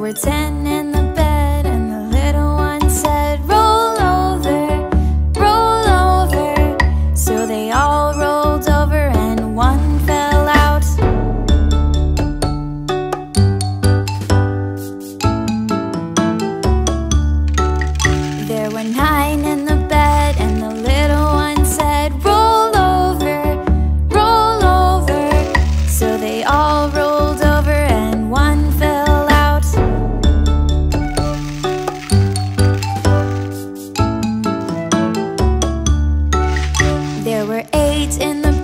were ten in the bed and the little one said, roll over, roll over. So they all rolled over and one fell out. There were nine in the bed and the little There were eight in the